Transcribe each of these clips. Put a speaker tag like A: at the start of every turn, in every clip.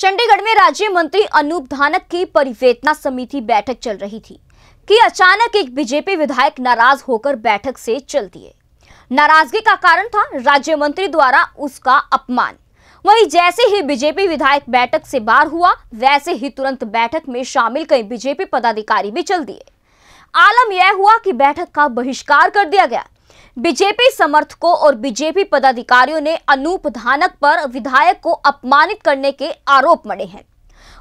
A: चंडीगढ़ में राज्य मंत्री अनूप धानक की परिवेतना समिति बैठक चल रही थी कि अचानक एक बीजेपी विधायक नाराज़ होकर बैठक से चल दिए। नाराज़गी का कारण था राज्य मंत्री द्वारा उसका अपमान। वहीं जैसे ही बीजेपी विधायक बैठक से बाहर हुआ, वैसे ही तुरंत बैठक में शामिल कई बीजेपी पदाधिकारी भी चल दिए। आलम यह हुआ कि बैठक का बहिष्कार कर दिया गया। बीजेपी समर्थकों और बीजेपी पदाधिकारियों ने अनूप धानक पर विधायक को अपमानित करने के आरोप मढ़े हैं।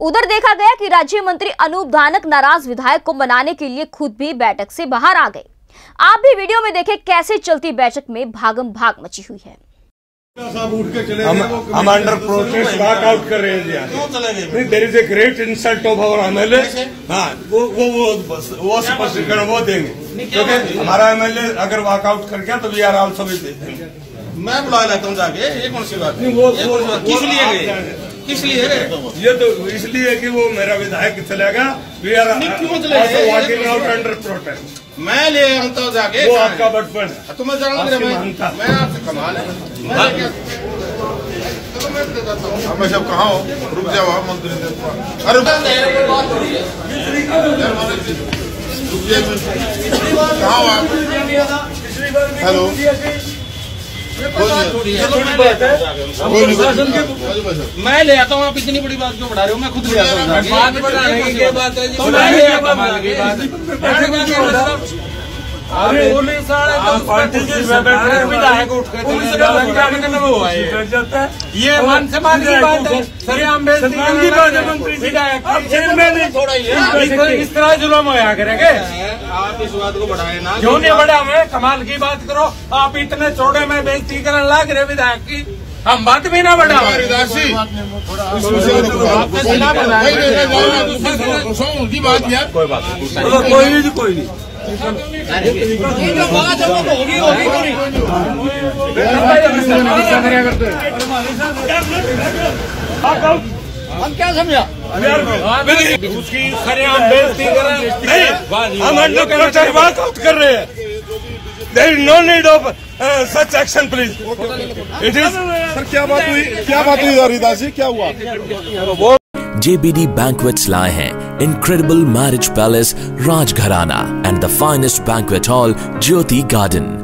A: उधर देखा गया कि राज्य मंत्री अनूप धानक नाराज़ विधायक को मनाने के लिए खुद भी बैठक से बाहर आ गए। आप भी वीडियो में देखें कैसे चलती बैठक में भागम भाग मची हुई है।
B: हम अंडर प्रोसेस वॉक आउट कर रहे हैं नहीं there is a great insult of our MLA हाँ वो वो वो वो स्पष्टीकरण वो देंगे। क्योंकि हमारा एमएलए अगर वॉकआउट कर गया तो वी आर ऑल्सो देंगे
C: मैं बुला लेता हूँ जाके ये कौन सी बात
B: नहीं, वो-
C: किस लिए गए। किस लिए
B: ये तो इसलिए कि वो मेरा विधायक चलेगा। वी आर
C: क्यों चले गए?
B: वॉकिंग आउट अंडर प्रोटेस्ट
C: मैं ले आता हूँ जाके।
B: वो आपका बचपन है
C: तो मैं जानूँगा मैं मैं आपसे कमाल है। मैं लेके- चलो मैं दे देता हूँ।
D: जब कहा हो? रुक जाओ आप मंत्री अरे रुक हो आप? हेलो।
C: मैं ले आता हूँ आप इतनी बड़ी बात क्यों बढ़ा रहे हो मैं खुद ले आता हूँ
E: है?
C: तो हूँ
E: पुलिस विधायक उठ के? ये मान सम्मान की बात है सरेआम बेइज्जती
B: की बात है मंत्री।
E: विधायक इस तरह- जुलम होया करेंगे
C: आप इस बात को बढ़ाए ना।
E: क्यों नहीं मैं कमाल की बात करो। आप इतने छोटे में बेइज्जती करने लग रहे विधायक की। हम बात भी ना बढ़ा
D: हरिदासी इस विषय को रखो।
C: आपका जिला बना है।
D: नहीं, नहीं, नहीं, नहीं, दूसरी तरफ़ सुनो, उनकी
E: कोई नहीं उसकी सरेआम बेइज्जती करें
B: नहीं हम अंडर प्रोटेस्ट वॉक आउट कर रहे हैं। There is no need of such action please it is
D: sir क्या बात हुई? क्या बात हुई हरिदासी क्या हुआ?
F: JBD Banquets lie हैं incredible marriage palace Rajgharana and the finest banquet hall Jyoti Garden.